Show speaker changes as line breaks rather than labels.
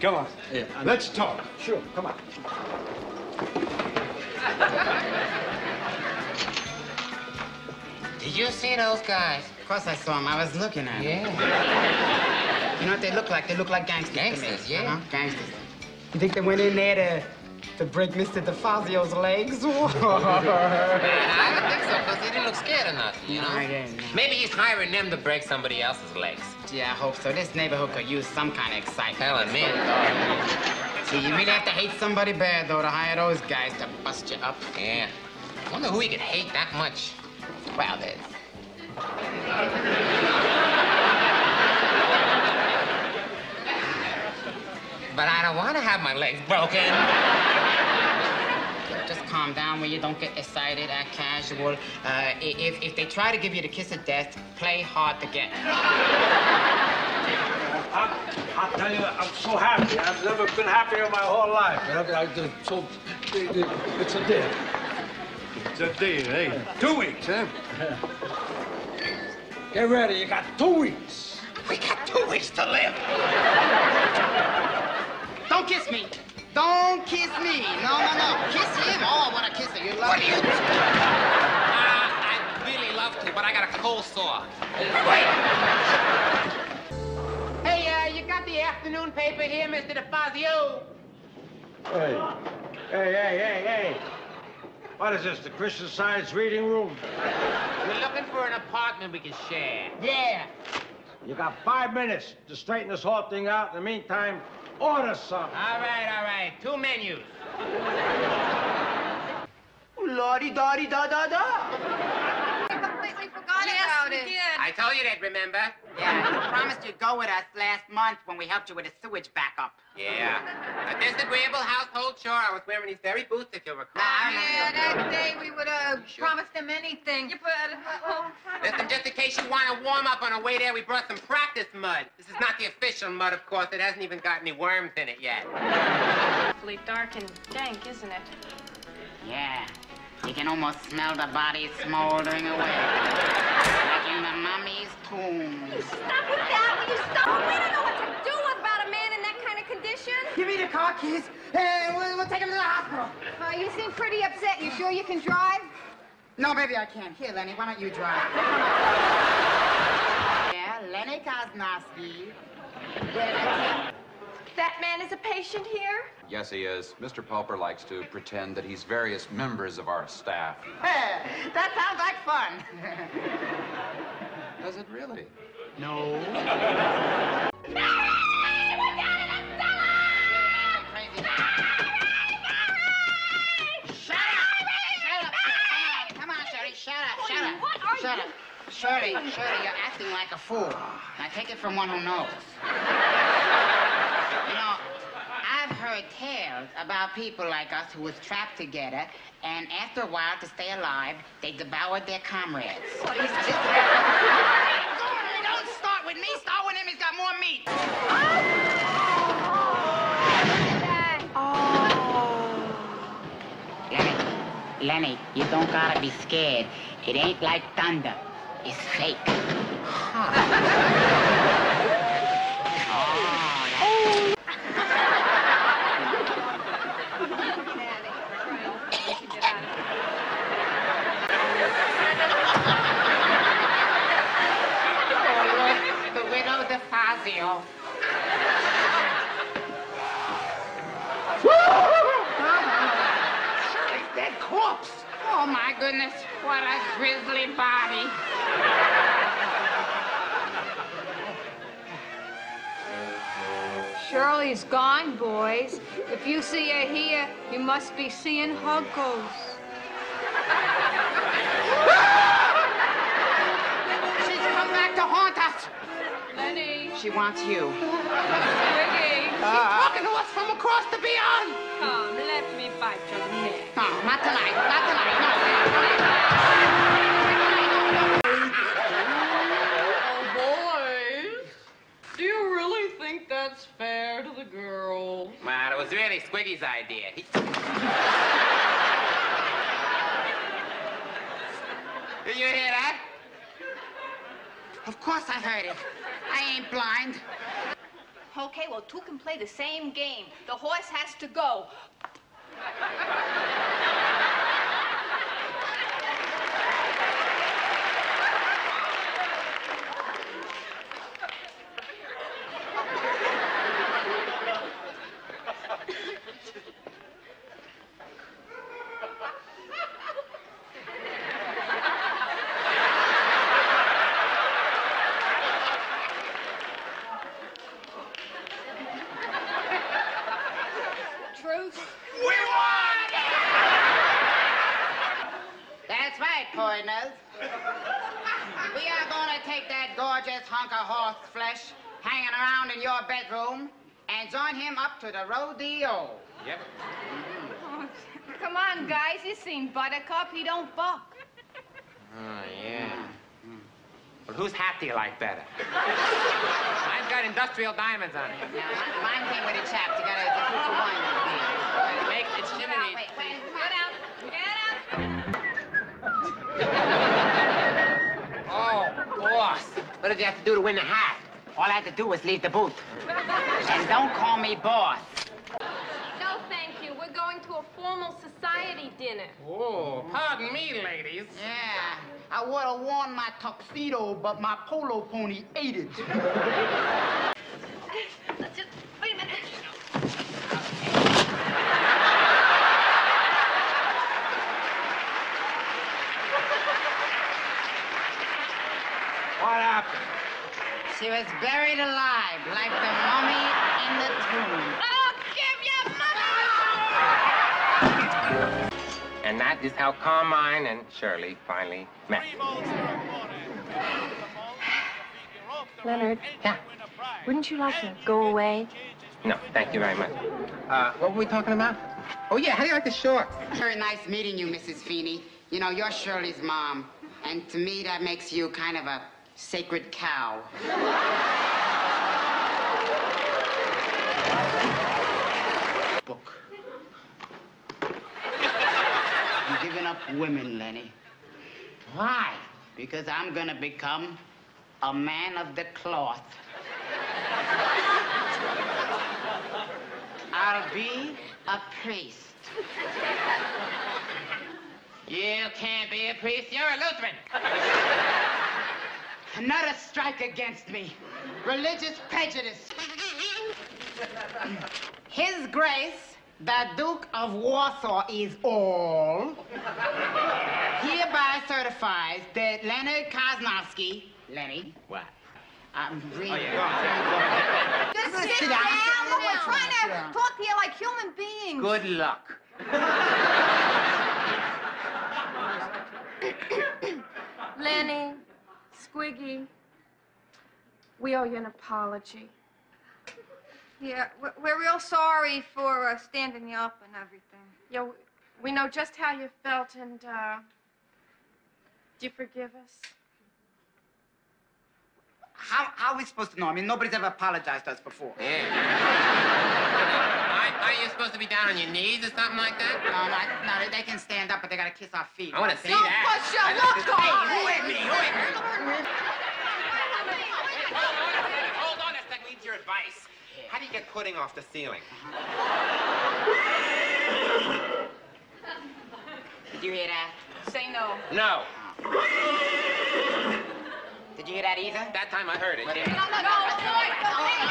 come on.
Yeah,
Let's talk.
Sure, come on.
Did you see those guys?
Of course I saw them. I was looking at them.
Yeah.
You know what they look like? They look like gangsters.
Gangsters, yeah.
Uh-huh, gangsters. You think they went in there to to break Mr. DeFazio's legs?
Man, I don't think so, because he didn't look scared enough, you know?
I didn't. no.
Maybe he's hiring them to break somebody else's legs.
Yeah, I hope so. This neighborhood could use some kind of excitement.
Telling me.
See, you really have to hate somebody bad, though, to hire those guys to bust you up.
Yeah. I wonder who he could hate that much.
Well, there's...
But I don't want to have my legs broken.
Just calm down when you don't get excited, act casual. Uh, if, if they try to give you the kiss of death, play hard to get.
I, I'll tell you, I'm so happy. I've never been happier in my whole life. I, I, just so, it- it- it's a deal.
It's a deal, hey. Two weeks, huh?
Get ready, you got two weeks.
We got two weeks to live.
Don't kiss me. Don't kiss me. No, no, no. Kiss him. Oh, what a kisser. You love
What do you
him.
Uh, I'd really love to, but I got a cold sore. Wait.
Hey, uh, you got the afternoon paper here, Mr. DeFazio?
Hey, hey, hey, hey, hey. What is this, the Christian Science reading room?
We're looking for an apartment we can share.
Yeah.
You got five minutes to straighten this whole thing out. In the meantime, order something.
All right, all right. Two menus.
Lordy, dotty, da, da, da.
completely forgot about it.
I told you that, remember?
Yeah, you promised you'd go with us last month when we helped you with a sewage backup.
Yeah. A disagreeable household chore. I was wearing these very boots, if you'll recall.
Ah, yeah, that day we would uh, have promised him anything. You put, uh, uh, oh,
Listen, just in case you want to warm up on the way there, we brought some practice mud. This is not the official mud, of course. It hasn't even got any worms in it yet.
Awfully dark and dank, isn't it?
Yeah. You can almost smell the bodies smoldering away. Like in the mummy's tombs.
Stop with that! Will you stop? We don't know what to do about a man in that kind of condition.
Give me the car keys, and we'll, we'll take him to the hospital.
Uh, you seem pretty upset. You sure you can drive?
No, baby, I can't. Here, Lenny, why don't you drive? yeah, Lenny Kosnowski. Yeah,
That man is a patient here?
Yes, he is. Mr. Pulper likes to pretend that he's various members of our staff.
that sounds like fun.
Does it really?
no. Shut up! Shut up! Come on, Shirley, shut up, shut up. Shut up. Shirley, Shirley, you're acting like a fool. Now take it from one who knows. Heard tales about people like us who was trapped together, and after a while, to stay alive, they devoured their comrades. What is this? Don't start with me. Start with him. He's got more meat. Oh. Lenny, Lenny, you don't gotta be scared. It ain't like thunder. It's fake. Oh, the widow DeFazio. Shirley's dead corpse. Oh my goodness, what a grisly body.
Shirley's gone, boys. If you see her here, you must be seeing her ghost.
She's come back to haunt us.
Lenny,
She wants you.
Twiggy, uh,
talking to us from across the beyond.
come, let me bite your neck.
No, not tonight. Not tonight. No.
Oh, Boys, do you really think that's fair to the girl?
Well, it was really Squiggy's idea. He... Did you hear that?
Of course I heard it. I ain't blind.
Okay, well, two can play the same game. The horse has to go.
That's right, poiners. We are going to take that gorgeous hunk of horse flesh hanging around in your bedroom and join him up to the rodeo.
Yep.
Oh, come on, guys. You seen Buttercup. He don't buck.
Oh, yeah. Well, whose hat do you like better? Mine's got industrial diamonds on it.
Now, mi- mine came with a chap. You gotta put some wine
What did you have to do to win the hat?
All I had to do was leave the booth. And don't call me boss.
No, thank you. We're going to a formal society dinner.
Oh, pardon me, ladies.
Yeah, I would have worn my tuxedo, but my polo pony ate it.
Just wait a minute.
What happened?
She was buried alive, like the mummy in the tomb.
I'll give you money!
And that is how Carmine and Shirley finally met.
Leonard,
Yeah.
wouldn't you like to go away?
No, thank you very much. Uh, what were we talking about? Oh, yeah, how do you like the shorts?
Very nice meeting you, Mrs. Feeney. You know, you're Shirley's mom. And to me, that makes you kind of a sacred cow. Up women, Lenny. Why? Because I'm gonna become a man of the cloth. I'll be a priest. You can't be a priest. You're a Lutheran. Another strike against me. Religious prejudice. His Grace, the Duke of Warsaw, is all. Hereby certifies that Leonard Kosnowski, Lenny,
What?
I'm really.
Oh, yeah.
Just
Sit
sit
down.
down. Look, we're trying to
down.
talk to you like human beings.
Good luck.
Lenny, Squiggy, we owe you an apology.
Yeah, we're, we're real sorry for uh, standing you up and everything.
Yeah, we- we know just how you felt, and uh, do you forgive us?
How, how are we supposed to know? I mean, nobody's ever apologized to us before.
Yeah. Aren't, aren't you supposed to be down on your knees or something like that?
No, no, no, they can stand up, but they gotta kiss our feet.
I want to see
Don't
that.
push your
I'd like to
luck
see-
on
Who
me.
hit me? Who hit me? Hold on a second. Needs your advice. How do you get pudding off the ceiling?
Did you hear that?
Say no.
No.
Did you hear that either?
That time I heard it. Yeah.
No, no, no,